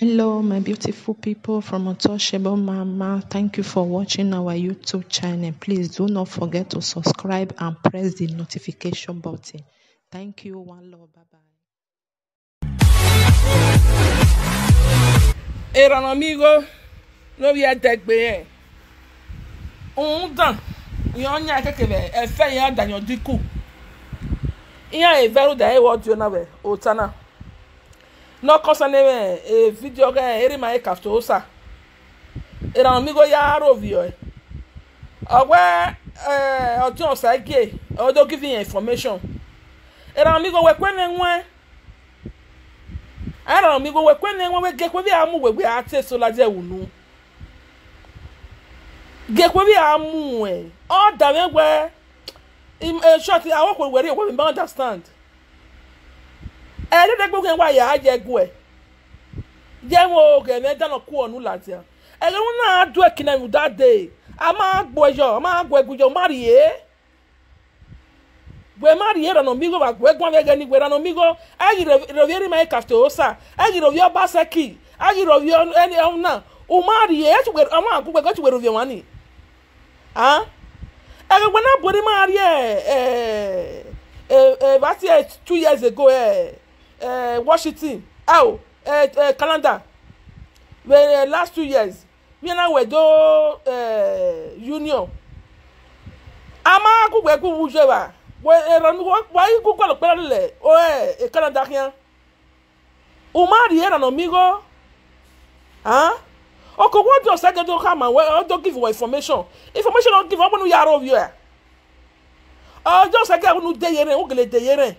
Hello, my beautiful people from Untouchable Mama. Thank you for watching our YouTube channel. Please do not forget to subscribe and press the notification button. Thank you. One love. Bye bye. erano amigo lórí ẹdẹgbẹ ẹ òun dàn ìyẹn ọnyà kékeré ẹfẹ yẹn àdàyàn dínkù ìyẹn ìfẹrù dà ẹwọ ọdún náà bẹ òtá náà n'ọkọsán ní ẹ ẹ fídíò ẹ eré máa ẹ kàtó ọsà erano amigo yà rọvìọ ẹ ọgbẹ ẹ ọdún ọsà gé ọdún giving information. Erano amigo wẹpẹ ní ẹwọn ara mi go wekwe na enwe gekwe bi amu wegbe ate so la je wunu. Gekwe bi amu e. O da me gbe im e short awo ko were we me understand. e de de gbo wa ya je gwe je wo ge me dano ku onu la ti e le na adu e kina mu that day ama gbo yo ama gbo egujo mari e gwe mari era no migo ba gwe gwa vega ni gwe no migo. Agi rovieri mai kafto osa. Agi rovio baseki agi rovio eni ona o mari e tu gwe ama ku gwe tu gwe rovio wani. Ha? Agi gwe na bori mari e eh eh eh bati e 2 years ago eh eh Washington. Oh eh, eh Canada. We uh, last 2 years me na we do eh union. Ama ku gwe ku wuje ba wa yi kú gbọ́dọ̀ pẹ́rẹ́ lẹ̀. O ẹ̀ ẹ̀ canada kíá. O máa rí ẹ̀rọ amigo ọkọ̀ wọ́n sẹ́gẹ̀ tó ká mà wẹ́ ọjọ́ give wọ information? Information don give ọgbọ́n yàrá òbí ẹ̀ ọjọ́ sẹ́gẹ̀ ọ̀nù dẹ́yẹ rẹ̀ ọ̀gẹ̀lẹ̀ dẹ́yẹ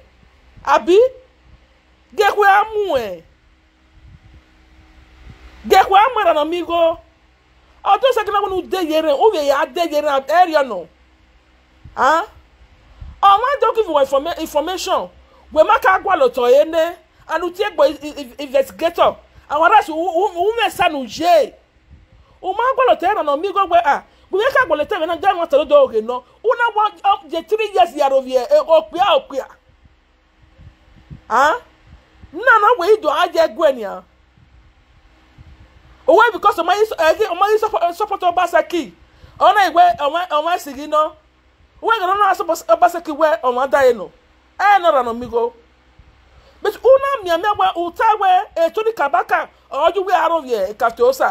rẹ̀ àbí gẹ̀kọ́ amú ẹ̀ gẹ̀kọ́ amú ẹ̀rọ amigo ọjọ́ sẹ́gẹ̀ ọ̀nù dẹ́yẹ rẹ̀ ọ̀bẹ̀ yà dẹ́yẹ rẹ̀ ẹ̀rì ọ̀nà ọmọ don give you informa information. Wey maka agwalotọ ene anu tie gbo investigator. Àwọn aráàlú wúmẹ sanu yé ọmọ agwalotọ ene nà mí gbọgbẹ à gbogbo ẹka agwalotọ ene náà jẹ àwọn tẹlẹ dọwọ rẹ nọ. Una wọn jẹ three years yàrá òbí ẹ òpìà òpìà nna náà wòye dùn ájẹ ẹgbẹ nìyà owó because ọmọ yìí sọpọtọ Obaseki ọmọ ìwé ọmọ ẹsìn yìí náà wọ́n yẹn lọ́nà asọ́ Obaseki wẹ́ ọ̀nà adáyé nù ẹ̀ nọ rà nà mí go bẹ́ẹ̀ una mìàmìà wẹ́ ọ̀tá wẹ́ ètò ní kàbákà ọ̀ọ́dún wẹ́ arọ́ yẹ kàtó ọ̀sà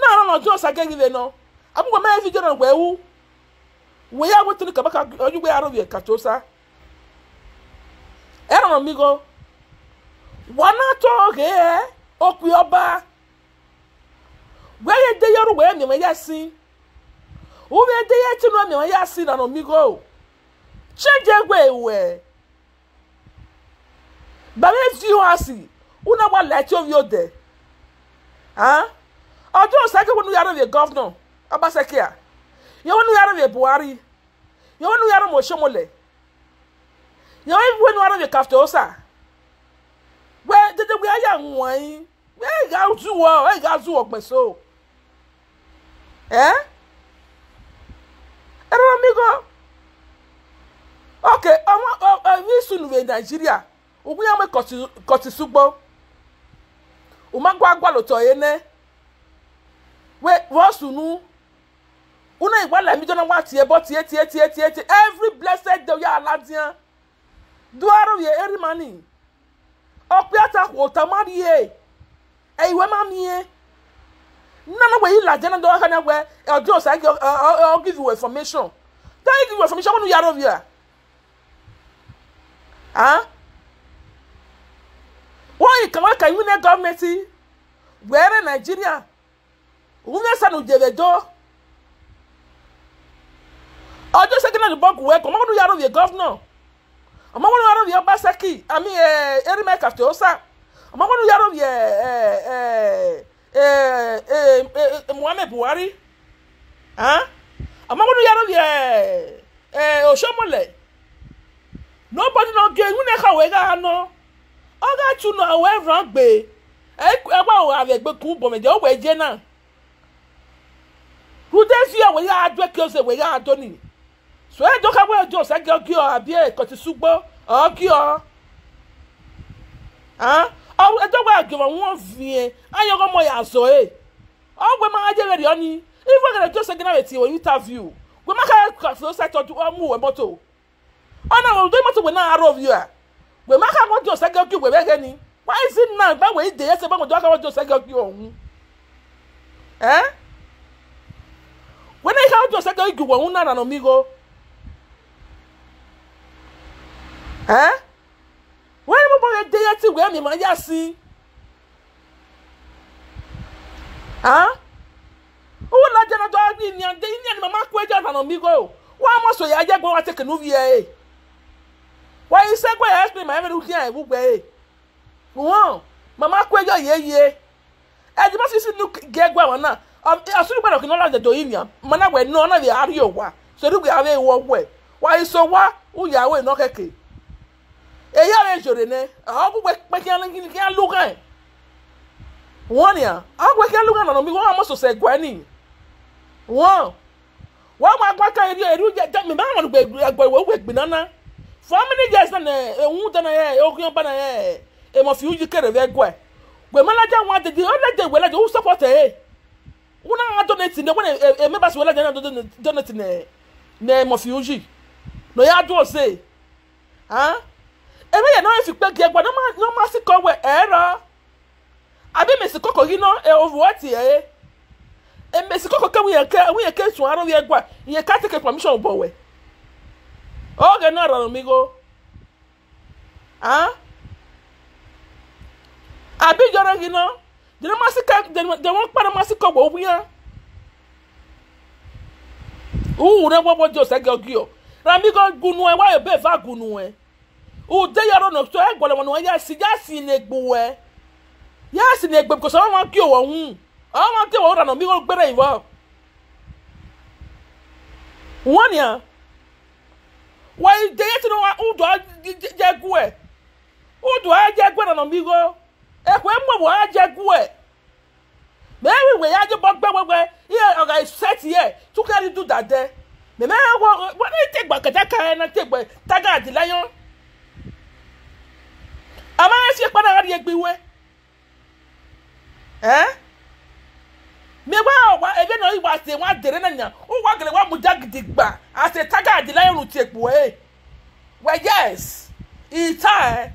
náà nọ ọjọ́ ọ̀sà gẹ́gẹ́ lẹ́ nọ. Abúgbò mẹ́rin fi jẹ́nà wẹ́ wú wẹ́ yà wẹ́ tó ní kàbákà ọ̀ọ́dún wẹ́ arọ́ yẹ kàtó ọ̀sà ẹ̀ nọ nà mí go wọ́n náà tọ́ ọ̀gẹ́ ẹ̀ ọ̀pì ọba wẹ́ yẹ dé yọrù wẹ́ mìàmìà yà sí wúmi ẹdẹ yẹ tí nùmí wọn yà sí nànà omigo change egwe ewẹ bàbá fi wọn sí wọn náà wà lẹ́tí omi òde ọjọ́ ọ̀sẹ̀ wọn yàrá wẹ̀ gọ́fúnà Obaseki à yẹ wọn yàrá wẹ̀ Buhari? Yẹ wọn yàrá wẹ̀ Oshiomhole yẹ wọn yàrá wẹ̀ Kafta Wọ̀nyí. Wẹ ẹ̀ gà zu wọ ẹ̀ gà zu wọ gbèsò ẹ̀. ẹ̀rọ amigo ok ọmọ ẹ̀mí sunùwẹ̀ nàìjíríà ògùn yà mẹ́ kọ̀tìsúgbó òmàgbọ́ agbálòtọ̀ yẹn nẹ́. Wọ́n sùnú una ẹ̀mí jọ́nà wá tiẹ̀ bọ́ tiẹ̀ tiẹ̀ tiẹ̀ tiẹ̀ tiẹ̀. Every blessed day yà aládìyàn. Duaro yẹ erimani ẹ̀yìwẹ́ má mi yẹ nana yìí lajẹ́ náà dọ́wọ́ kánà wẹ̀ ọjọ́ ọ̀sán ẹ̀ ọ̀ give you information. Don't give you information wọ́n nu yàrá òbí à wọ́n yìí kàn wọ́n kàn yín ní gọ́ọ̀mẹ̀ntì wẹ́rẹ́ nàìjíríà. Òun yẹn sànù jẹ̀rẹ̀ dọ́ ọjọ́ sẹ́kìnà ní bọ́ọ̀gù wẹ̀ kọ́ ọmọ wọn nu yàrá òbí gọ́ọ̀nà ọmọ wọn yàrá òbí Obaseki àmì erimẹ́ Kafta Osa ọmọ wọn yàrá òbí Muhammad Buhari. Amagbonu yaro yẹ Oshiomhole nobody no get nwunye ka wee ga anọ ọ ga-achụ na wee ràn gbé ẹgbẹ́ àwọn àwẹ̀gbẹ́ kún bọ̀mẹ̀jẹ̀ ó wẹ̀ jẹ́ náà rúdẹ́sì ọ̀wẹ̀ yá adó kí o ṣe wẹ̀ yá adó nì sọ ẹ́ dọ́ka wẹ́ ọjọ́ ọ̀sẹ̀ kí ọ kí ọ àbí ẹ̀ kọ̀tì súgbọ́ ọ̀ kí ọ ọ edogbo agịwa nwa vie anya ọgọ mọ ya azọ e ọgwụ ma aje weri ọni ife gere jose gị na weti we interview gwe maka kafe ose tọju ọmụ we moto ọ na ụdị moto gwe na arụ ovi a gwe maka agwọ jose gị ọkị webe gị why is it now gbanwe ide ya se gbanwe jọ aka agwọ jose gị ọkị ọhụ eh? Wena ihe agwọ jose gị ọkị ọhụ na na nomigo eh wọ́n ní bọ́bọ́ yẹn dé yẹn tí wẹ́ẹ́ mi máa yá sí owó lọ́jọ́ náà tó wá bí ní àdé ní ẹni màmá kú ẹjọ́ nànà mí kó wọ́n á mọ̀ sọ yà á jẹ́ gbọ́n wá tẹ̀kẹ̀ níbi yẹ ẹ̀ wọ́n yìí sẹ́gbẹ́ yà ẹ́sìn màá mẹ́rin kí ẹ̀ wúgbẹ́ ẹ̀ wọ́n màmá kú ẹjọ́ yẹ yẹ ẹ̀dí má sísí ní gẹ́gbẹ́ àwọn náà àsúrù gbọ́dọ̀ kí ní ọlọ́dẹ tó yìí nìyà mọ̀nà wẹ̀ ní ọ̀nà yà á rí òwà sọ̀rọ̀ gbé àwọn èèwọ̀ wẹ̀ wọ́n yìí sọ wá wúyà àwọn èèyàn kẹ̀kẹ́ èyí àwọn èjòrè ní ọkùn pẹkí kí á lúgà ẹ. Wọn ni à ọkùn pẹkí á lúgà nànà mi wọn àmọ sọsọ ẹgbẹ ni. Wọn wọn máa gbá ká eré eré jẹ mi máa wọn gbẹ ẹgbẹ ìwé òwe gbìn nánà for how many years náà ehun dáná yẹ ogun ọba náà yẹ èmọ fi ojú kéré rẹ gbẹ gbẹmọlájà wọn àdèdè ọlẹdẹ ìwé lẹdẹ ó support ẹ. Wọn náà donate ní wọn èmi bá sọ wọlé ẹdẹ náà donate ní èmọ fi ojú ní ọyá dùn ọsẹ ebe yẹn náà fi pé gẹgbẹ náà má sí kọwé ẹ̀rọ àbí mèsì kọkọ yìí náà ẹ wá tiẹ̀ ẹ? Mèsì kọkọ kẹ wíyẹn kẹ wíyẹn kẹ sùn arọ yẹn gbà ìyẹn ká tẹkẹ permission bọ̀ wẹ̀ ọ̀gẹ̀ náà rọrùn mi go. Àbí yọrọ yìí náà dèmí má sí kẹ dèmí pàdé má sí kọwé òwú yẹn wúwú rẹ wọ́wọ́ jọ sẹ́gẹ̀ ọ̀gí ọ̀ rami kò gunu ẹ wáyé bẹ́ẹ̀ fà gunu ẹ ude yọrọ nọ so ẹgbọlẹ wọn wọn yasi yasi n'egbo wẹ yasi n'egbo because ọmọ wọn kí o wọn hun ọmọ wọn kí o wọn rà nà mí wọn gbẹrẹ ìwọ wọn ni à wọn ìdè yẹn ti ní wọn udù jẹgu ẹ udù jẹgu ẹ nà mí wọn ẹkọ ẹ mọ wọn jẹgu ẹ mẹ́rin ìwé yá jẹ́ bọ́ gbẹ́gbẹ́gbẹ́ yẹ ọ̀gá ìṣẹ́tì yẹ túkẹ́rì dùn dàdẹ́ mẹ́mẹ́ wọ́n wọ́n ní tẹ̀gbà kẹ̀tẹ́kà ẹ̀ náà tẹ̀gbà tágà àdìláyọ̀ ama esi ekpana ɣa di egbe wɛ ɛ miegba wa ebe na wa se wa dere na nya o wa gele wa mu ja gidi gba ase taga adi la yonu ti ekpo ɛ wɛ yes ita ɛ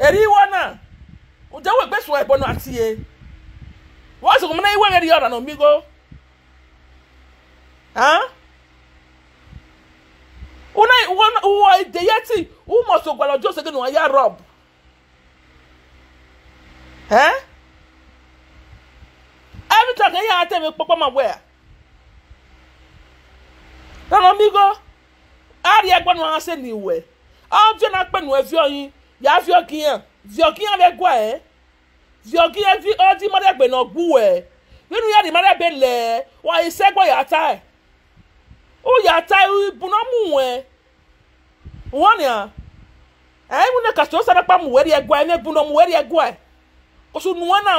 eri wɔ na o jɛ wo egbesu ɛbɔ na ati ye wọ́n sọ fún mi ìwé ẹ̀rí ọ̀rọ̀ náà mi go wo de yeti wo mo so gbalo jo se gnu ya rob eh every time ya ate me popo ma we na no mi go ari egbo nu ase ni we o je na pe nu e fi oyin ya fi okiyan fi okiyan be gwa eh fi okiyan fi o ti mo de gbe na gbu we nínú yàrá ìmọ̀lẹ́ bẹ lẹ̀. Wọ́n iṣẹ́ gbọ́ yàtá ẹ̀. Ó yàtá ibùnà mú ẹ̀ wọ́n ni à ẹ̀ ń ní kàtó sára pa mú wẹ́rì ẹ̀gbọ́ ẹ̀ ní ibùnà mú wẹ́rì ẹ̀gbọ́ ẹ̀ nù wọn náà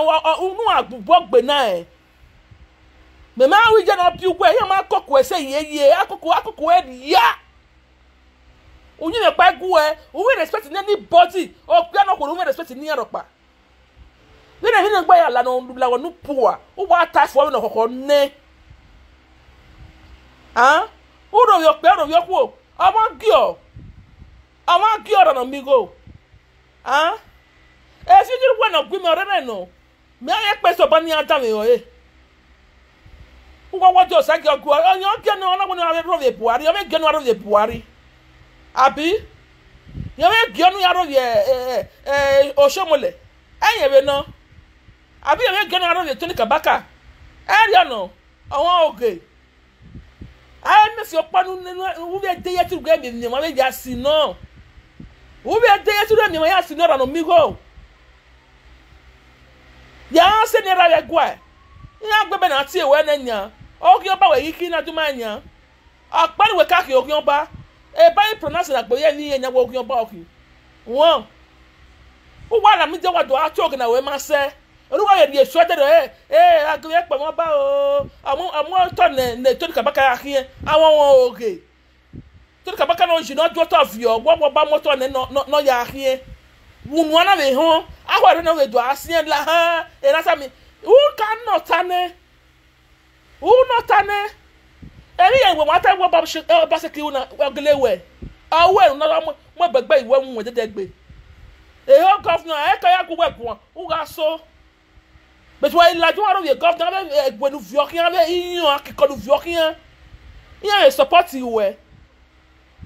nù àgbùbọ̀ gbè náà ẹ̀ mẹ̀mẹ́ àwọn ìjẹ́ náà bí ugbọ́ ẹ̀ yẹn máa kọ́kọ́ ẹsẹ̀ yéye akọ́kọ́ akọ́kọ́ ẹ̀ yá onye na-ekpe egwu ẹ onwe respect ẹni bọ́tì ọ̀pẹ́ náà kò ní onwe respect ní ẹ̀rọ pa nínú ẹ̀hìn náà gbọ́ yà lànà làwọn ní pu à ó wà á ta ẹ̀fọ́ mi nà kọ̀kọ́ ní ó rò yọ pé ó rò yọ kú o ọmọ gí ọ ọmọ gí ọ rànà mi go èsì ojú wẹ̀ náà gbé mi ọ̀rẹ́ náà nù mi ayé pẹ́ sọ̀bọ ní ajá mi ẹ́ wọ́n wọ́n jọ sẹ́gi ọ̀gbìn ọ̀yàn gẹ́nu ọlọ́gbọ́n ní arẹ́ rọ̀lẹ̀ buhari gẹ́nu arẹ́ buhari bẹ gẹnu yàrá yẹ ẹ ẹ ọsọmọlẹ ẹyìn ẹbẹ náà àbí yẹn bẹ gẹnu yàrá yẹ tóní kabaka. Ẹrí ọ̀nà ọ̀wọ́n ògè ayé mẹsì ọ̀pánu nínú wúbi ẹdẹ yẹ tìrú gẹ́gẹ́ mi nìyẹn wọn bẹ yà sí náà wúbi ẹdẹ yẹ tìrú nìyẹn yà sí náà ní ẹrọ yẹ gbọ́ ẹ yà á gbẹbẹ náà tí èwọ ẹ nà nyà ọkì ọba wẹ̀ yí kí náà tó máa nyà ọ̀pánu káàkiri ọkì ọba eba yi pronounce na gboye ni yẹn wo ogun ọba ọkì wọn ó wà lámì jẹ́ wà dùn àti ògùn àwọn ẹ̀ máa sẹ́ olúwa yẹ di èso ẹ̀ dẹ̀dọ̀ ẹ̀ ẹ̀ agbẹ̀yẹ pẹ̀ wọ́n bá o. Àmú àmú ọ̀tọ̀ nẹ̀ nẹ̀ tóní kàbákà yà kí yẹn àwọn wọn ògè tóní kàbákà náà jìnnà ọjọ́ tó fi ọ̀ wọ́n wọ́n bá mọ́tò nẹ̀ nọ́ yà kí yẹn wunu ana be ho. Ahwa re na we do asien la ha. E na sa mi u ka no tane? U no tane? Eri ye we mata wo ba se ba se ki una ogele we. Awe na mo mo gbegbe iwe mu dede gbe e ho governor e ka ya we ku u ga so. Bẹ̀tù wa ìlàjú wa lóye gọ́fìnà abẹ́ ẹgbẹ́nu fìọ́kìyàn abẹ́ yíyan akíkọ́nu fìọ́kìyàn yíyan yẹn sọpọ́tì ìwẹ̀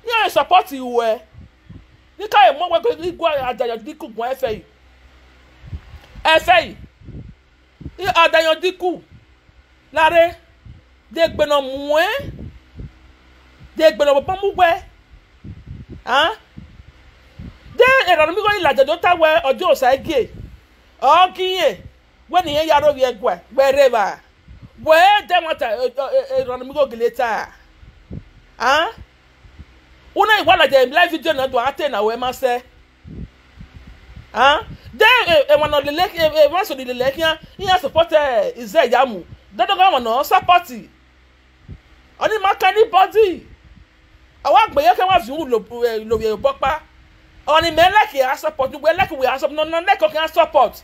yíyan yẹn sọpọ́tì ìwẹ̀ ní káyọ̀ mọ́ wẹ́gbẹ́ igbó àdàyàn dínkù gan ẹ̀fẹ̀ yìí ẹ̀fẹ̀ yìí àdàyàn dínkù. Láre dé gbẹ̀nà mùẹ́ dé gbẹ̀nà bọ̀bọ̀ múgbẹ́ dé ìrànlọ́ mi kọ́ ìlàjà tó táwẹ̀ ọjọ́ òsà ẹ̀gẹ́. Ọ̀ọ́kìyàn wani ye yaro wie gwa wherever where dem want a run mi go geleta ah una iwala dem live video na do ate na we ma se. Ah? De e wana le le e kian yan support eh ize yamu dodo ga wana support oni ma kan body awa gbe ye kan wa fi lo lo ye bopa oni me like ya support we like we support no no like kan support.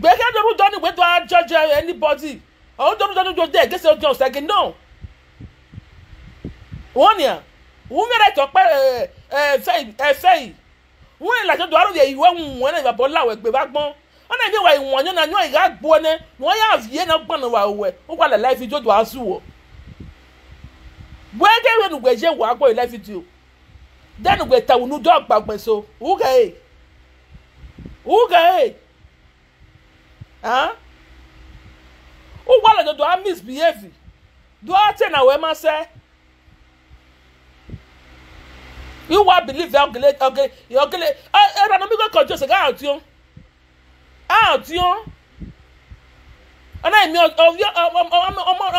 Gbẹ̀kẹ́ dọ́rú dọ́ni ìwé tó a judge anybody. Ọ̀hún dọ́rú dọ́ni tó dé gẹ́sẹ̀ ọjọ́ ọ̀sẹ̀gẹ̀ náà wọ́n ní à wọ́n mẹ́rẹ̀ tọ́ pẹ́ ẹ̀fẹ́ yìí wọ́n ní làjọ́ dọ́rú yẹ ìwé ń wọ́n náà ìbàbọ̀ láwọ̀ ẹgbẹ́ bá gbọ́n. Wọ́n náà ìwé ìwọ̀n yẹn náà yọ̀ ìyá gbọ́ ẹ̀ wọ́n yà fìyẹ́ náà gbọ́n wà wẹ̀. Ó wà lẹ́la ìfi jódò àásù wọ̀. Gbẹ́gẹ́ ìwé nùgbẹ́ yẹ wọ́ agbọ́ ìlẹ́ fídíò dẹ́nugbẹ́ tàwọn dọ́ gbàgbẹ́ so. Wúgẹ́ ẹ̀ wúgẹ́ ẹ̀ huh? ó wà lọ́jọ́ do a misbehave. Do a tẹ̀ náà wẹ́ máa sẹ́ ìwà believe ẹ̀ ọ̀gẹ̀lẹ̀ ọ̀gẹ̀lẹ̀ ọ̀gẹ̀lẹ̀ ẹ̀rọ mi kò kọjú ọ̀sẹ̀ káà tí ó á tí ó ọ̀nà ìmí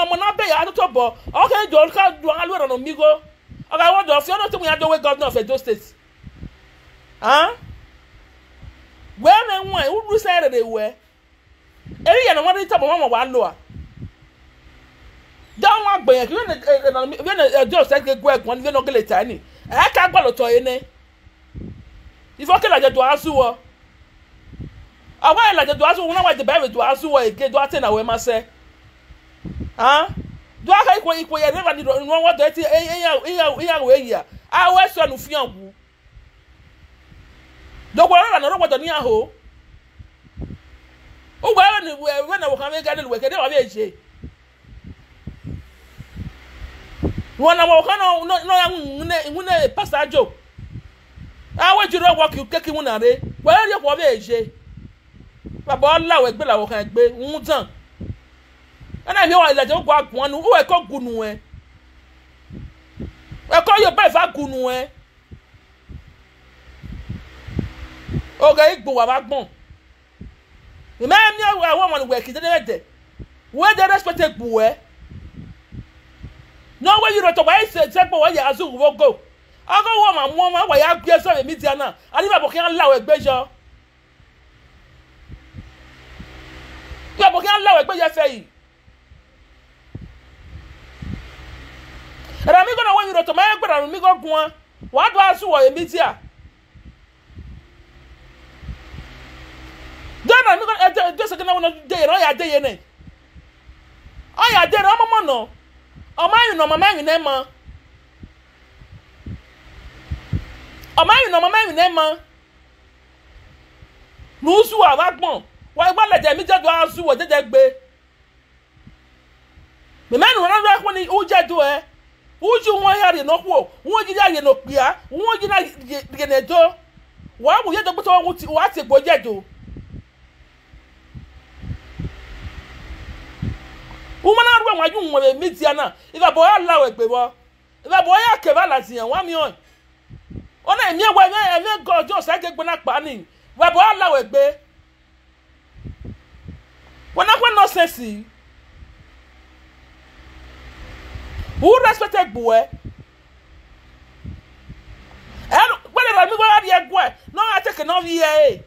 ọmọ náà bẹ̀yà àtúntò bọ̀ ọ̀kẹ́ ìjọ ká du àwọn alúwẹ̀rọ̀ mi kó ọ̀gá ìwọ́n dọ̀ fi ọ̀nà tó mú yà dọ́wé governor of Edo state wẹ́ẹ̀rẹ̀ ń wọ̀n ẹ̀ wúdú sẹ́yìn rẹ̀ wẹ̀ eri yẹn na wọn de tẹ bọ wọn ma wà lọ a dáwọn agbẹyẹ kí wọn na ẹjọ sẹkẹ gbọ ẹgbọn ní wọn gẹlẹ tani ẹ ká gbọdọ tọ yẹn ní ìfọkẹlẹ àjẹ tó aṣù wọ àwọn ẹ̀ làjẹ tó aṣù wọn náà wà jẹ báyìí tó aṣù wọ èké tó àtẹ náà wọ́n ma sẹ́ tó aka ikọ̀ ikọ̀ yẹn nígbà ní wọn wọ́n tó ẹtì ìyàwó èyí à àwọn ẹ̀sọ́ nù fíàn wù dọ̀gbọ̀n náà lànà ọ̀rọ̀ gbọdọ̀ níyàwó ugbo ewe na ewe na wọkan mega de wẹkẹ de wa bẹ ṣe wọn na wọkan na na ya nwune nwune pasta ajo awo jiri ọwọ kí kékeré wọn nàre wọn yẹ kó bẹ ṣe bàbá ọlá wẹ gbé làwọn kan gbé ń tàn ẹnna ìhìn wọn ìlàjẹ gbọ àgùn wọn wọn ẹkọ gùnù ẹ ẹkọ yóò bẹ́ẹ̀ fà gùnù ẹ ọ̀gá ìgbò wà bá gbọ̀n. Mmaa mi awo awo ọmọ wẹ kìí dẹdẹ dẹ wọ́n dẹ respect bu ẹ wọ́n yìí rọ̀tọ̀ wọ́n ṣe ṣe pé wọ́n yẹ aṣọ òwò go? Ọkọ wọ́n ma mú ọmọ wọ́n yà gbé sọ èmi tiẹ̀ náà alibàbọ̀ kí wọ́n láwọ̀ ẹgbẹ́ yọ alibàbọ̀ kí wọ́n láwọ̀ ẹgbẹ́ yọ fẹ́ yìí ẹ̀rọ mi gbọ́dọ̀ wọ́n yìí rọ̀tọ̀ máa ń gbọ́dọ̀ mi gbọ́ gun wọ́n á dún aṣọ wọ̀ èmi tiẹ̀. dana mi kɔni ɛdɛ ɛdɛ sɛgɛn na wɔn de yɛrɛ ɔyɛ ade yɛ nɛ ɔyɛ ade yɛrɛ ɔmɔ mɔ nɔ nɔ ɔmɔ ayi nɛ ma nɔ ɔmɔ ayi nɛ ma nusu wa wa gbɔn wa igba lɛjɛ mi jɛ do asu wɔ jɛjɛ gbe mɛmɛ nu wɔn lɛ kɔni udjɛ do ɛ udzu wɔn ya yɛ nɔkɔ wɔn yi ya yɛ nɔ kpia wɔn yi na yɛ nɛ do wɔn awu yɛ dɔgbɔtɔ wɔn ati gbɔ jɛ do. Wumana aruwa wọn adwuma wọn mi tia na ifa bọ ya la wẹgbẹ bọ ifa bọ ya kẹfà lati yẹn wọn mi hàn wọn náà ẹmí ẹwà ẹmí ẹmí gọjọ sẹgẹ gbẹna pa ni. Ifa bọ ya la wẹgbẹ wọn náà pẹ nọsẹsì who respected bu ẹ ẹ gbẹdẹ rẹ mi gbọdọ adìyẹ gbọ ẹ náà wọn àtẹkẹ náà fi yẹ ẹ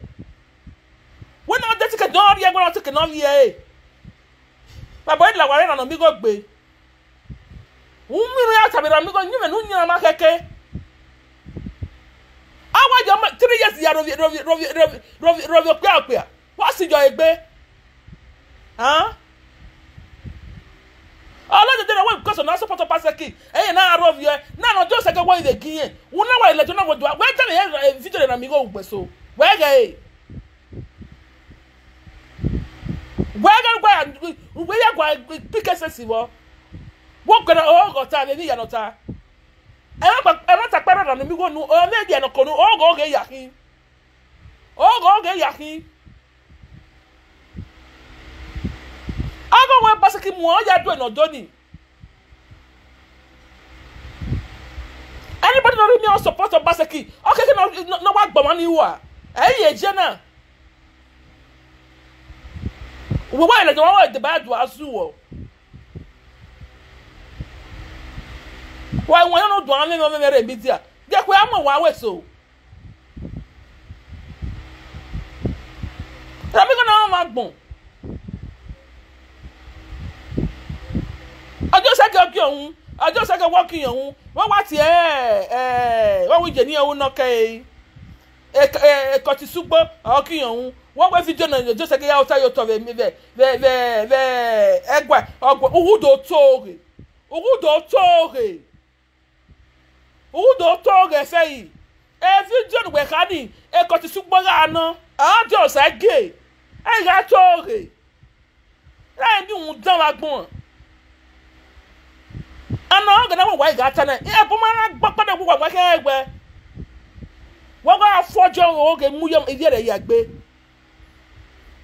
wọn náà tẹsíkẹ náà adìyẹ gbọdọ àtẹkẹ náà fi ẹ bàbá yìí làwọn arẹ́nà mi kò gbé. Ń mìíràn yà tàbí ra mi kò nyìmẹ̀ ní nyìmẹ̀ má kẹ́kẹ́. Wọ́n jẹ́ ọmọ three years ya rovi rovi rovi rovi rovi rovi ọ̀pẹ́ ọ̀pẹ́ wọ́n sì jọ ẹgbẹ́. Ọlọ́dún tẹ́lẹ̀ wọ́n kọ́sọ̀ náà sọ́pọ̀tọ̀ pàṣẹkì. Ẹ̀yìn náà arọ́ fi ẹ náà náà ọjọ́ sẹ́kẹ̀ wọ́n ìdè kíyẹn wọn náà wà ilẹ̀jọ́ náà wọ́n jọ wẹ́ẹ́ tẹ́lẹ̀ yẹn fíjọ́ rẹ̀ nà mí kó gbẹ̀ so wẹ́ẹ́ gẹ̀ ẹ́ wẹ́ẹ́ gẹ̀ wẹ́ẹ́ yẹ gba píkẹ́sẹ̀ sí wọ́ wọ́n gbẹ̀rẹ̀ ọ̀hún ta ẹ̀ ní ìyànà ta ẹ̀ má ta pẹ́rẹ́ nà mí kó nu ọ̀ ní ìyànà kò nu ọ̀hún ọ̀hún yà kí ọ̀hún ọ̀hún yà kí ọgọ wọn basiki mu ọ yà dùn ẹnọdọ ni anybody na really support of basiki ọkẹkẹ na wa gbọmọ ni wa ẹyìn ẹjẹ náà wọ́n ìlẹ̀jẹ̀ wọ́n wá ìdìbò àdùn àṣù wọ̀ wọ́n wọ́n yẹn dùn àwọn mímọ́ mímọ́ rẹ̀ bí díà díẹ̀ pé àmọ̀ wọ́n awẹ́ so. Mi kọ́ náà wọ́n máa gbọ̀n. ọjọ́ sẹ́kẹ̀ ọkì ọ̀hún ọjọ́ sẹ́kẹ̀ wọ́ọ̀kì ọ̀hún wọ́n wá tiẹ̀ ẹ̀ wọ́n wí jẹ̀ ní ẹ̀hún náà kẹ́ ẹ̀ ẹ̀kọ́ ti súgbọ́ ọkì ọ̀hún wọ́n wá fídíò náà ọjọ́ sẹ́kẹ̀ yà ọ̀tá yóò tọ̀ bẹ̀ bẹ̀ bẹ̀ bẹ̀ bẹ̀ ẹgbà ọgbà òwúdò tóore òwúdò tóore òwúdò tóore ẹ̀fẹ́ yìí ẹ̀ fídíò nù wẹ̀ká ní ẹ̀kọ́ ti súgbọ́ yà ná ọjọ́ sẹ́kẹ̀ ẹ̀yà tóore ẹ̀ ní òun dán wa gbọ́n. Ana ọ ga na wọ wáyé gata náà ẹ bọ́ máa gbọ́ wọ́n wà wáyé ẹgbẹ́. Wọ́n bá fọ́jọ́ oge mú yẹ ìdí rẹ̀ yà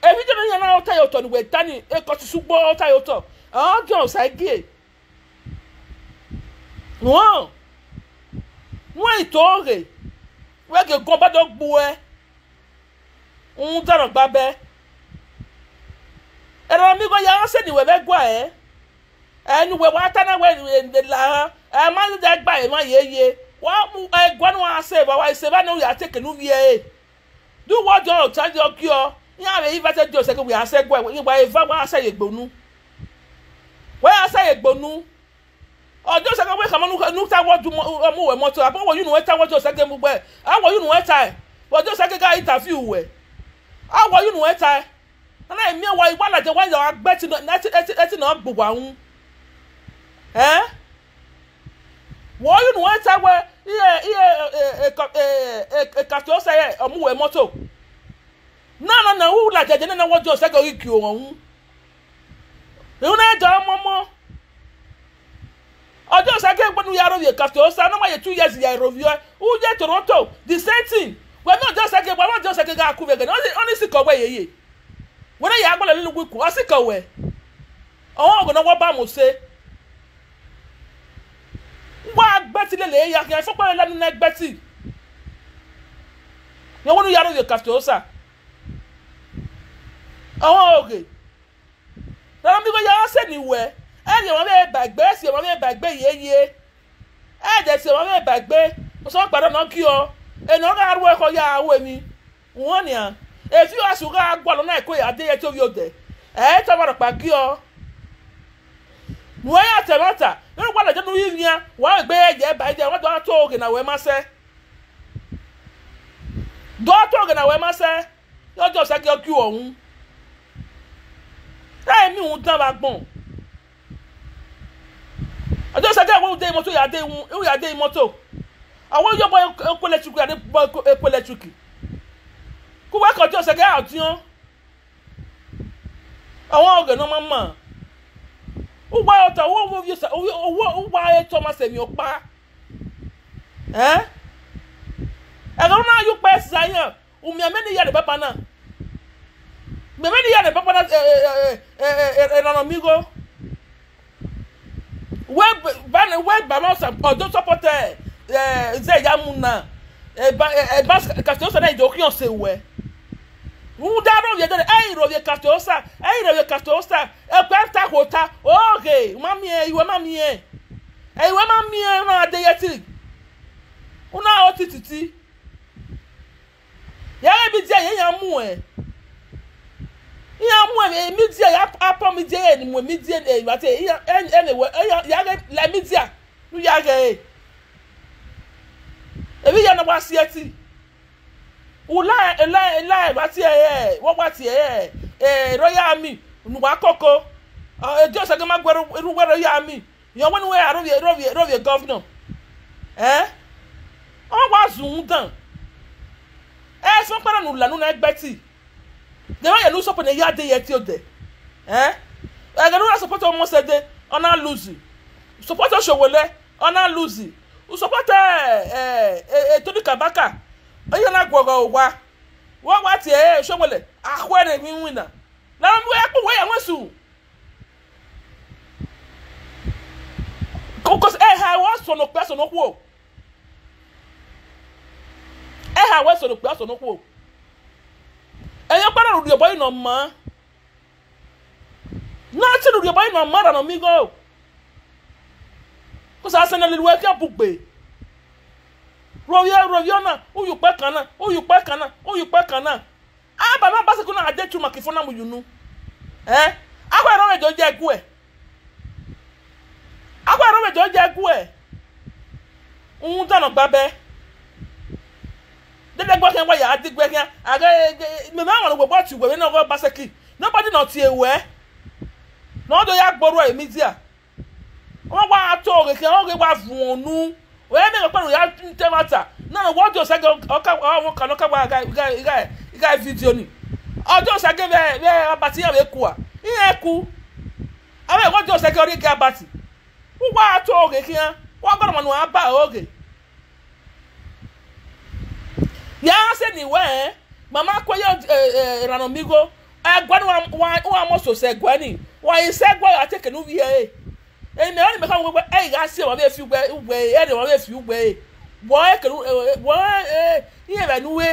gbé èmi jẹ́ nìyẹn náà ọ̀tá yóò tọ̀ níwẹ̀ tani ẹ̀kọ́ tuntun gbọ́ ọ̀tá yóò tọ̀ àwọn gẹ̀ ọ̀sà gé wọ́n wọ́n ètò ọ̀rẹ́ wọ́n kì í gbọ́ bàdọ́ gbó ẹ ń dáná gbá bẹ́ ẹ̀rọ mi kọ́ yà ọ́ sẹ́niwẹ̀ bẹ́ gbọ́ ẹ̀ ẹnu wẹ wá tánà wẹ ẹ la ẹ má ní dẹ gbà ẹ má yé yé wá mú ẹ gbọ́n wá ṣe wá wá ṣe bá ní òyà tẹ kẹnu wíyẹ ẹ dú wọ́jọ́ ọ̀tá jọ kí ọ ní àwọn èyí bá tẹ jọ ṣẹ́kẹ̀ wíyà ṣẹ́ gbọ́ ẹ wá ẹ fá wá ṣẹ́ yẹ gbónú wọ́n yà ṣẹ́ yẹ gbónú ọjọ́ ṣẹ́kẹ̀ wọ́n kàmọ́ nú táwọ́ ju ọmú wẹ̀ mọ́tò àbọ̀ wọ́n yún wẹ́ táwọ́ jọ ṣẹ́kẹ̀ gbogbo ẹ̀ àwọ̀ yún wẹ́ ta ẹ̀ ọjọ́ ṣẹ́kẹ̀ ká ìtàfíù wẹ̀ àwọ̀ yún wẹ́ ta ẹ̀ nana ẹ̀mí ẹ̀wọ̀ ìwádàjẹ́ wọ́n yà wá gbẹ́ ẹtì náà gbogbo àwọn ẹ wọ́n yìí nù wọ́n ta wẹ́ iye iye ẹ̀kàtọ́ sẹ́yẹ ọ̀múwẹ̀ mọ́tò náà nà wú làjẹjẹ náà wọ́n jọ sẹ́kẹ̀ orí kì ọ̀hún ìhun náà jọ ọmọ mọ́ ọjọ́ sẹ́kẹ̀ gbọ́dọ̀ yàrá òye ẹ̀kàtọ́ sẹ́ ọ̀nà wáyé two years yà ẹ̀ wú jẹ́ Toronto? The same thing. Wọ́n náà jọ sẹ́kẹ̀ wọ́n náà jọ sẹ́kẹ̀ gà kú bẹ̀gẹ̀ wọ́n ní sì kọ̀wé yẹyẹ wọ́n náà yà á gbọ́dọ̀ nínú wíkù ọ́ sì kọ̀wé ọ̀hún ọ̀gọ̀ náà wọ́n bá mọ̀ ṣe wọ́n agbẹ́tì lè ya kí ẹ fọ́pẹ́ lẹ́nu náà gbẹ́tì yẹn wọ́n yàrá òye kàtó sà àwọn òkè. Lọ́nà bí wọ́n yàrá sẹ́ni wẹ̀ ẹ̀ ní wọ́n bẹ́ẹ̀ bàgbé ẹ̀ sì wọ́n bẹ́ẹ̀ bàgbé yéye ẹ̀ dẹ̀ sì wọ́n bẹ́ẹ̀ bàgbé. Sọ́n gbàdọ̀ náà kí ọ. Ẹ̀nà ọ̀gá arúgbó ẹ̀kọ́ yà áwọ̀ mi wọ́n ní à. Èfi àṣù ká gbọ́ lọ́nà ẹ̀kọ́ yà adé yẹ tó yóò dẹ̀. Ẹ̀ tọ́ bàdọ̀ pa kí ọ. Wọ́n yà tẹ̀ mọ́ta nínú gbọ́dọ̀ jẹ́ nínú yíyan wọ́n gbé ẹ̀jẹ̀ bá ẹ̀jẹ̀ wọ́n tó ògè náà wẹ́ má sẹ́. Dọ́ tó ògè náà wẹ́ má sẹ́. Yọjọ́ sẹ́kẹ́ kí ọ̀hún láì mí òun tán bá gbọ̀n ọjọ́ sẹ́kẹ́ ìwọ́n dé mọ́tò yà dé mọ́tò. Àwọn yọ̀bọ̀ epo lẹ́tìrìkì yà dé epo lẹ́tìrìkì kó wá kọjọ́ sẹ́kẹ́ àtúnyán àwọn ògè náà máa ń mọ̀ wúwa ọtọ owó owó wúwa ẹtọ ma sẹmi ọpa ẹ? Ẹgbẹ náà yóò pẹ ṣáyàn omi ẹmẹ ni yà ní pẹpẹ náà gbẹmẹ ni yà ní pẹpẹ náà ẹ ẹ ẹ ẹ ìlànà mi go. Wẹ bani wẹ bàmà ọsàn ọdún sọpọtẹ ẹ zẹ ya mu náà ẹ bá ẹ bá kàtó sọ náà ìjọ kí ọsẹ wẹ. Wudaro yɛ dɛ ɛyi rɔ yɛ katosa ɛyi rɔ yɛ katosa ɛkpɛ ta ko ta oge mamiɛ iwɛ mamiɛ ɛyiwɛ mamiɛ ɔna ade yɛ ti ɔna ɔti titi yɛrɛ bi di yɛ yɛ mu ɛ yɛ mu ɛ mi di yɛ apɔ mi di yɛ nimu mi di yɛ ɛyɛ ɛyɛ ɛnɛ wɛ ɛyɛ yɛrɛ lɛ mi di yɛ nu yɛ ebi yɛ na wa si yɛ ti ula ela ela ba ti e wo wa ti e e royal army nuwa koko e jo se ma gweru ru gweru royal army yo won we aro vie ro vie ro vie governor eh o wa zun dan e so para nu lanu na egbeti de wa ye nu so pe ne ya de ye ti o de eh e ga nu support o mo se de ona lose support o sowole ona lose support eh eh e to di kabaka onye na-agwọgọ ụgwa wọ́n wá tiẹ̀ ẹ̀ ṣọ́wọ́lẹ̀ àkwẹ́rẹ́ mi win na lára mi wọ́n yà kó wọ́n yà wọ́n sùn. kókó ẹ̀ ha wọ́n sọ̀nù pẹ́ sọ̀nù kú o ẹ̀ ha wọ́n sọ̀nù pẹ́ sọ̀nù kú o ẹ̀yẹ́ gbọ́dọ̀ rúdi ọ̀bọ yìí nà mọ́ náà tí rúdi ọ̀bọ yìí nà mọ́ rà mí gò kó sọ asẹ́nà lílu ẹ̀ kí a bù gbé rọ̀yọ́ rọ̀yọ́ náà uyùpẹ́ kan náà uyùpẹ́ kan náà uyùpẹ́ kan náà. Ábà náà bá sẹ́kù náà adé tuma kì fún náà mu yùnú. Ẹ́ akọ ẹ̀rọ ẹ̀jọ̀ jẹ́ ẹ̀kú ẹ̀. Akọ ẹ̀rọ ẹ̀jọ̀ jẹ́ ẹ̀kú ẹ̀. Ń dáná gbábẹ́ dédé gbọ́ kẹ́ ń wáyà adé gbẹ́ kẹ́ àgẹ́ mẹ́mẹ́ àwọn ọ̀gbọ̀gbọ́ ti náà wọ́n bá sẹ́kì nobody náà ti ewẹ́ náà ọdọ yà gbọ́rọ̀ ẹ̀mí díà wọ́n wá tó òkèké wọ́n wá fún ònú wee mee kpọrọ ya nte nwata na na wọjọ sage ọka ọwọ kan ọka gba ga ga vidio ni ọjọ sage bẹ bẹ abati ya wee ku a ihe ku abe wọjọ sage ọrị ga abati ụgbọ atọ oge kia wọn gbọdọ mọnụ aba oge ya sị ni wee mama kwenye ranomigo ẹgbẹni wọn amọsọ sẹ ẹgbẹni wọn yìí sẹ ẹgbẹ àti kẹnu wie ẹ èyí mẹ́rin mi káwọn gbogbo ẹ̀yìn ká sí wọn bẹ́ẹ̀ fi gbẹ gbẹ ẹ̀rẹ̀ wọn bẹ́ẹ̀ fi gbẹ wọ́n ẹ̀ kẹ̀lú wọ́n ẹ̀ yíyẹ rẹ̀ nuwe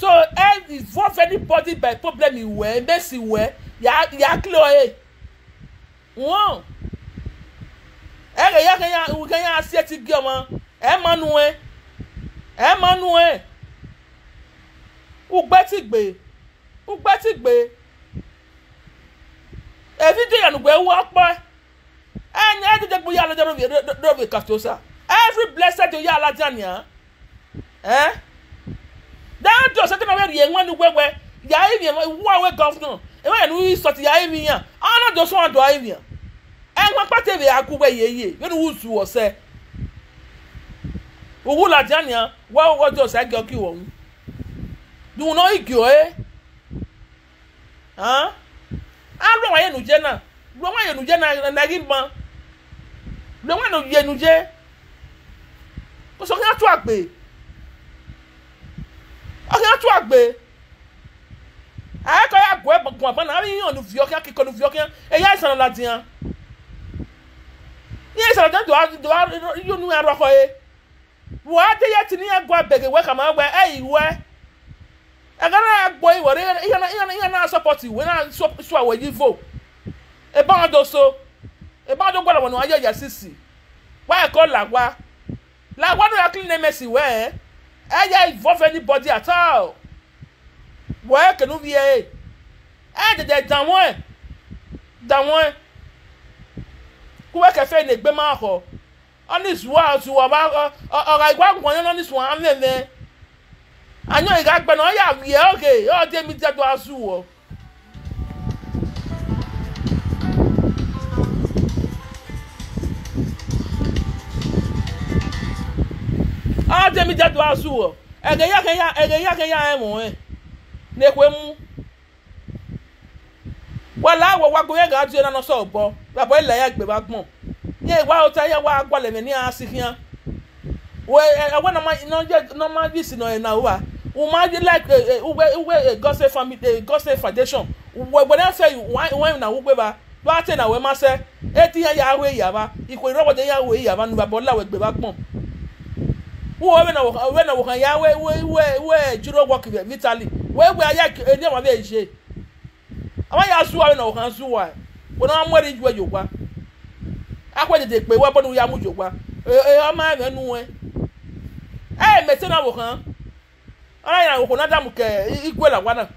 so ẹ̀ involve anybody by problem ìwẹ̀ mẹ́sì ìwẹ̀ yà á kílọ̀ ẹ̀ wọ́n ẹ̀ kẹ̀ yà kẹ́yà kẹ́yà sí ẹ̀ ti gé ọmọ ẹ̀ má dé ìyànùgbẹ́ wọ́ pẹ́ ẹnyẹ ẹdi dẹ gbóyè alẹ dẹ rọbi rọbi kàtósa every blessed yóò yẹ aladza nìyà ẹ dáhùn tó ọsẹ tó náà wẹ rí ẹwọn ni wẹwẹ yàrá ìmìyà wọ àwọn gọvnọ ẹwọn yẹn ní sọtì yàrá ìmìyà ọ̀nà tó sọ àdó ìmìyà ẹwọn pàtẹ bẹ akú wẹ yẹyẹ yẹn ni wọ́n sùn ọ̀sẹ̀ òwú làdza nìyà wọ́n wọ́n tó ọsẹ gẹ ọkì wọ̀n dùn náà ìgì ọ̀ ẹ́ hàn á lọ wọ́n yẹn nù jẹ́ náà lọ wọn yẹnujẹ na nagi mọ lọ wọn yẹnujẹ kò sọ kí wọn tó àgbè ọkì wọn tó àgbè ayẹkọ yà gbọ ẹgbọn gbọn àbọnà àbí yíyan olùfi ọkì akíkọ olùfi ọkì ẹyà ìsàn ọ̀la dìyàn yíyan ọ̀la dìyàn dùwà yóò nu ẹrọ ọkọ yẹ wọ́n adé yẹ ti ní ẹgbọ́ abẹ́gẹ́ wẹ́ ẹ̀yìn wẹ́ ẹ̀gá náà gbọ́ ìwọ̀ ìyẹn náà sọpọ̀tì ìwé náà sọ àwọ̀ yìí vote ebe ọdọ so ebe ọdọ gbọdọ wọn ayé ọjà sísì. Wá ẹkọ làwa làwa náà clean emesi wẹ ẹ yẹ involve anybody at all. Wọ ẹ kẹnu wie ẹ ẹ dẹdẹ dàwọn ẹ. Dàwọn ẹ. Kúwẹ kẹfẹ ní ẹgbẹ máa họ ọní ìṣúwà ìṣúwà bá ọ̀rọ̀ ìgbà gbọ̀n yẹn lọ́ní ìṣúwà á mẹ́mẹ́ àyàn ìgbà gbẹ̀nà ọ̀yà wie ọ̀gẹ̀ ọ̀dẹ̀ mi jẹ́ tó a sùn wọ̀. ɔdze mi dze do azu wɔ ɛgɛ ya kɛ ya ɛgɛ ya kɛ ya ɛmɔ ɛ n'ekwe mu. Wala awɔ wa go yɛ ga adu yɛ nanɔ sɔ bɔ babɔ ilẹ̀ yɛ gbɛ ba gbɔn yɛ wa ɔta yɛ wa agbɔ lɛmɛ ní asi hìá wɔ ɛ ɛwɔ nama n'ɔdze n'ɔma bi si nɔ ɛna wa di like ɛ ɛ wúgbɛ wúgbɛ gɔsɛ family gɔsɛ foundation. N'ɛ fɛ wọ́n wọ́n na wúgbɛ ba? Wọ́n ati na wẹ́ ma sɛ eti yɛ yà awé yàrá ìkò ìrọ́bọ̀dé yà awé yàrá nu babɔ lawɛ gbɛ ba gbɔn wo na wo kan we we we we juro work vitally we we aya eni ma be je àwọn ya su wa na wo kan su wa. Wo na mo ri ju ejo kwa akwa de pe wa bonu ya mu jo kwa e e o ma me nu e e me se na wo kan ara ya wo ko na damu ke igwe la wa na.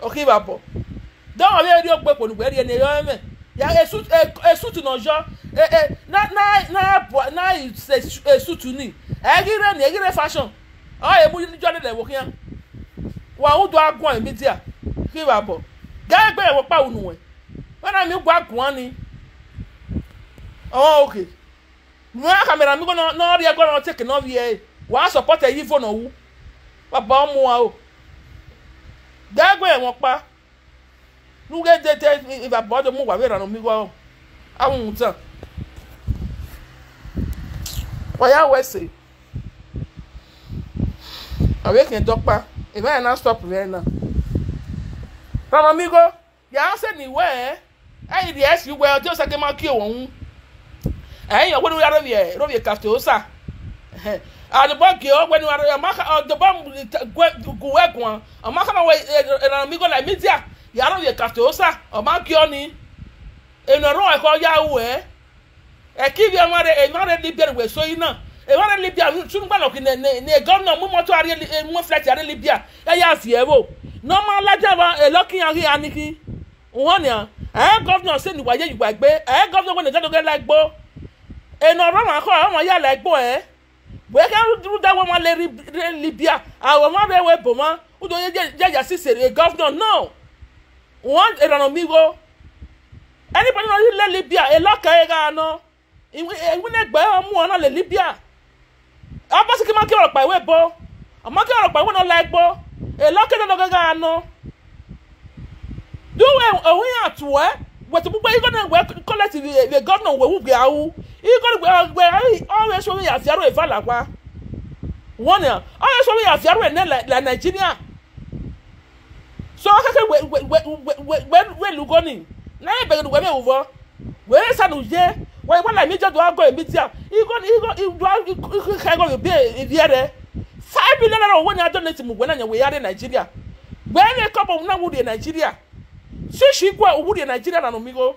O ki ba bo don o be ri o pe ponu gbe ri eni yo me ya esu esu tu no jo e e na na na na esu tu ni. Egire ni egire fashion. Ọ ebu níjọ́ nílẹ̀ wò kíá wà ó do agún ẹ̀ mi díà kí wà bọ̀ gẹ́gbẹ́ ẹ̀wọ̀ pa ònù ẹ̀ wọ́n náà mi gbọ́ agùn wọn ni ọ̀hún òkè nua kamera mi kò n'ọrịa ego na ọtí kìnnà wie wàá sọpọ́tà yìí fóònù ọ̀wú bàbá ọmọ wa o gẹ́gbẹ́ ẹ̀wọ̀n pa nuge tete ìbàbọ̀ ọdún mú wàwé ìrànà mi wọ́ àwọn ohun tán. Wọ́yà wẹ̀sẹ̀ àwẹ̀ kìí dọ́gba ìbá yẹn náà stop rẹ̀ náà. Rànà mi kọ́ yàá sẹ́ni ìwẹ́ ẹ̀. Ẹ̀yìn díẹ̀ sí wẹ́ ọjọ́ sẹ́kẹ́ máa kí òun ẹ̀yìn ọ̀gbẹ́ni wíwá rẹ̀ yẹ rẹ̀ yẹ kàfé ọ̀sà àdìbò í ọ̀gbẹ́ni wíwá rẹ̀ ọ̀maka ọ̀dìbò gùwẹ̀ gùn wọ ìrànà mi kọ́ la díà yàrá yẹ kàfé ọ̀sà ọ̀ma kí ọ ni ènìyàn ẹ̀kọ́ yà wù ẹ́ ẹ̀kí bí ọmọ rẹ̀ ẹ̀mọ́ rẹ̀ libya wẹ̀sọ yìí náà ẹ̀mọ́ rẹ̀ libya sunugba lọ kì ní gọ́nà mú mọ́tò àrẹ mú fúlẹ̀tì àrẹ libya. Ẹ̀ yà fi ẹ̀ wò nọ́ọ̀mà alájà wa ẹ̀lọ́kìyàn rí aniki wọ́n ni ẹ̀ gọ́vnà sẹ́ni wáyé ìgbà gbé ẹ̀ gọ́vnà wọn nìjẹ́ dọ́gẹ́ lágbó ẹnu ọ̀rọ̀ máa kọ́ àwọn yà lágbó ẹ̀ wọ́n dúró dáwọ́ wọn lé libya? Àwọn ọmọ rẹ̀ wẹ̀ bò wọ́n ó dọ̀ jẹ́jà sí sèré gọ́vnà náà wọ́n ìrànà mi wo anybody náà lé libya? Ẹlọ́kẹ́ ẹ̀ gánà ìwúnẹ̀gbẹ́ ọmú ọ̀nà lè libya. Ọba sí kí máa kí ọ̀rọ̀ pa ìwé bọ́ ọmọ kí ọ̀rọ̀ pa ìwé náà lágbó ẹlọ́kẹ́ dọ́gẹ́ gánà duwe òun yà tù ẹ́ wẹ̀tí púpọ̀ yìí gbọ́dọ̀ wẹ̀ kọ́lẹ́tì lè gọ́nà wẹ̀ wúgbẹ́ awú yìí gbọ́dọ̀ wẹ̀ ọ̀rẹ́ sọ̀rọ̀ yà fìyàrọ̀ ìfà làpá wọ́n ni ọ̀rẹ́ sọ̀rọ̀ yà fìyàrọ̀ ẹ̀ ní nàìjíríà sọ kẹ́kẹ́ wẹ̀ lùgọ́nì náà bẹ̀rẹ̀ wẹ̀ bẹ̀ wọ̀ wẹ̀ sànù yẹ wẹ̀ wọ́n là mí jẹ́ dùn àgọ́ èmi tíà ìgbọ́n ìgbọ́n ìbí five million naira owó ni adó ní ti mú wẹ́ náà yẹ wẹ̀ yára nàìjíríà wẹ́ ní kọ́bọ̀ náà wù dé sisi kwa owu de nigeria na nomigo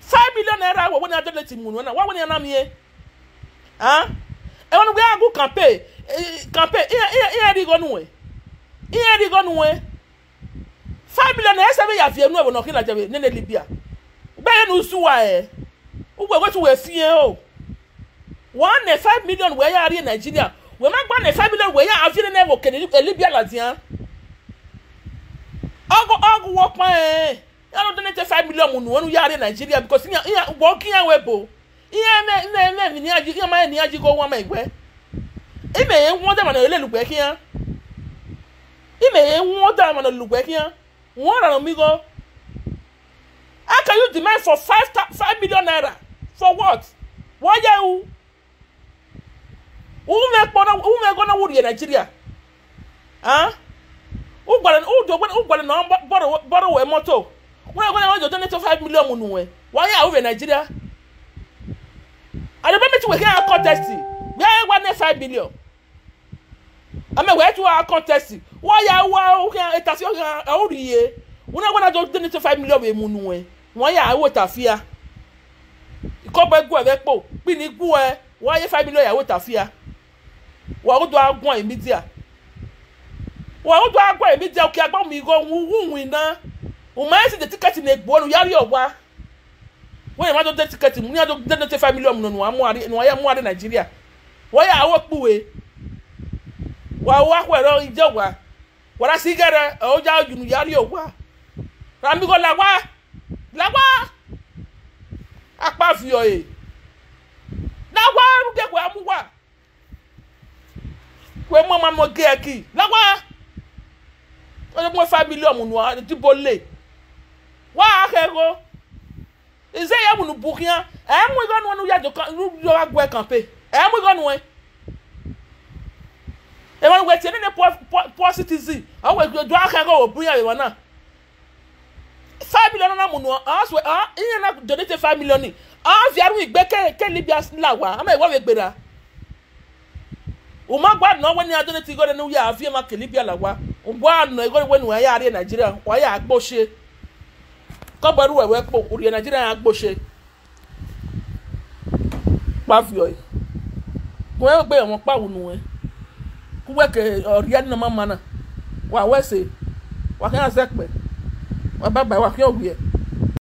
five million naira wo woni adele ti munu na wa woni anam ye ah e wonu gbe agu campaign campaign iya iya iya ri gonu we iya ri gonu we five million naira se be ya fie nu e wono kila jabe nene libya. Be ye nu suwa e ugbe we tu we fie o. One ne five million we ya ri nigeria. We ma gba ne five million we ya afie ne wo kene libya la dian ọgụ ọgụ wọkpa ee. Ya no donate five million mu nuwonu yaare nigeria because iya iya wọ kiya webo ihe eme eme eme eme ni aji ihe ma ni aji go nwa ma igwe ime ye nwo da ma na ele lugbe kiya ime ye nwo da ma na lugbe kiya nwo ra no mi go how can you demand for five five million naira? For what? Wọ́n yẹ wu ume kpọ́nà ume gbọ́nà wúri yẹ nigeria ugbara ugbara ugbara na bọrọ bọrọ wee moto náà wọn jọ donate five million mu nùwẹ wọn yà awúrẹ nàìjíríà àdébẹ mi ti kí ẹ contest. Bí ẹ wá ní five million. Àmì wẹ́ẹ́ tí wọ́n á contest. Wọ́n yà wá kí ẹ tàfi ọ̀hún àwòrì yẹ wọn ẹgbẹ náà jọ donate five million wẹ̀ mu nùwẹ wọn yà awọ tàfíà ìkọ́bọ̀ ẹgbẹ́ ẹ̀ bẹ́ pò pín ní gbú ẹ wọ́n yẹ five million yà awọ tàfíà wọ́n àwọn tó agbọ́n ẹ̀mí díà wọ́n àwọn tó agbọ́n ẹ̀mí díà kí agbọ́n mi gan wúwú iná ọmọ ẹ̀ sì dé tíkẹ́ẹ̀tì ní egbò ọ̀nù yára ọ̀wá wọ́n yẹ má tó dé tíkẹ́ẹ̀tì ní àdó donate five million nù wọ́n yẹ mú adé nàìjíríà wọ́n yẹ àwọ̀ pùwé wọ́n àwọn akọ̀ ẹ̀rọ ìjẹ́ wà wọ́n sí gẹ́rẹ́ ọjà ọ̀jùnú yára ọ̀wá ràmíkọ́ làwá làwá apá fìyọ̀ yìí làwá rúkẹ́kọ̀ọ́ amúwà wọ́n mọ̀ máa mọ̀ gé ẹ̀ kì làwá wọ́n yẹ mọ̀ five million nù wọ́n ti bọ́ lé wọ́n á kẹ́kọ̀ọ́ ìṣe yẹ mu nu bukia ẹ̀ mú igọ́ nu wọn yàjọ kan yọ wá gbọ́ ẹ̀ kàn pé. Ẹ̀ mú igọ́ nu wọn. ìwọ̀n ìwé tiẹ̀ nínú poor citizen. Àwọn akẹ́kọ̀ọ́ wò bóyá ìwọ̀n náà. Five million náà mu nu ọ̀ sọ ọ̀ ìyẹn náà donate five million ni. Ọ̀ fi àrùn ìgbẹ́ kẹ́ libya là wá. Àmọ́ ìwọ́ wẹ̀ gbéra. Òmà gba àná wọn ni adonate igọ́ nínú yà àfi ẹ̀ máa kẹ́ libya là wá òmùbọ́ àná igọ́ wẹ̀ nù ẹ̀ yà àárẹ̀ nàìjíríà wọ́n yà àgbọ̀ ṣe kọ́bọ̀rú ẹ̀wẹ́ pò orí ẹ̀ nàìjíríà yà gbóṣe pàfíọ̀ yìí kò wẹ́ gbé ẹ̀wọ̀n pàwọ̀ nù ẹ̀ kó wẹ́ kẹ ọ̀rí ẹni náà má ma náà wà wẹ́sẹ̀ wà kí wọ́n sẹ́pẹ̀ wà bá bàá wà kí wọ́n wù yẹ